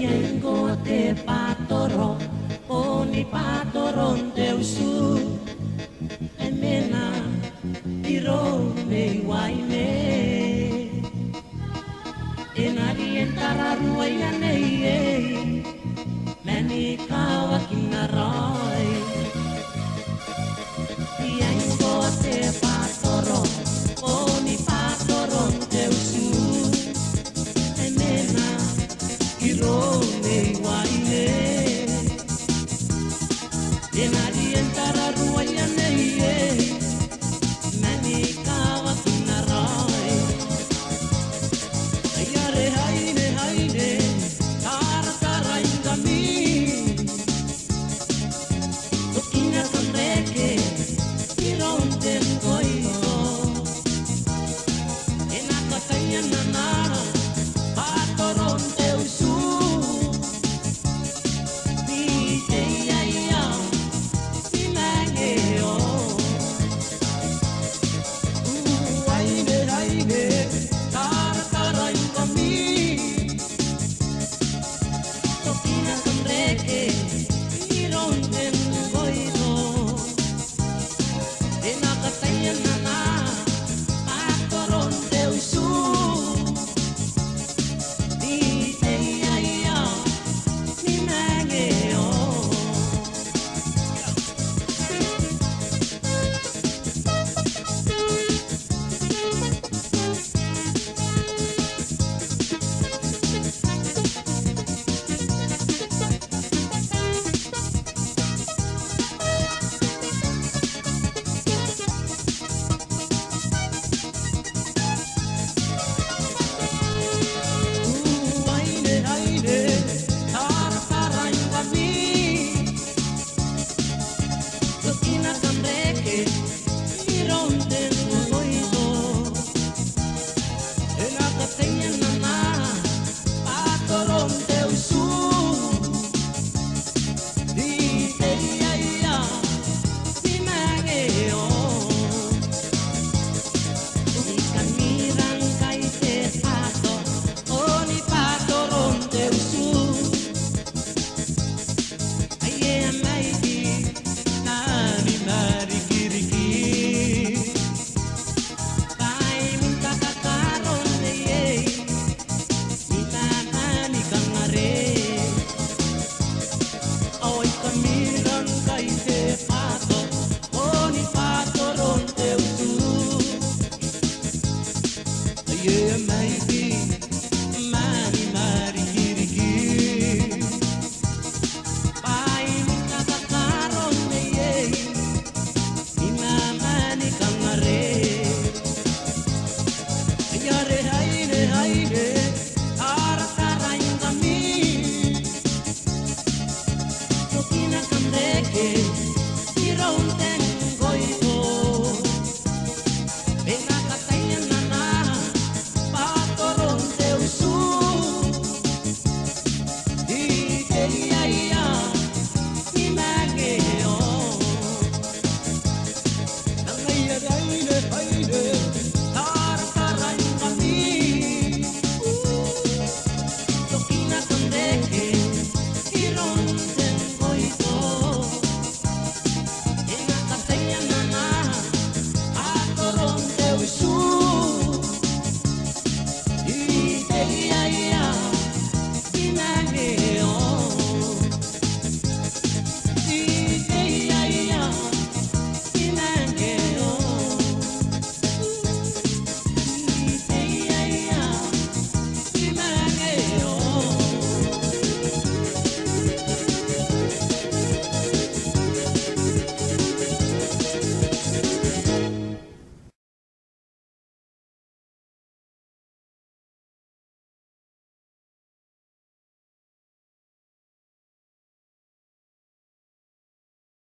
Jengo te patoro, poni patoron deusu, emena tiro me waime. Enari entararua ianeie, meni kawakinaroi. road. Dinakasaya it.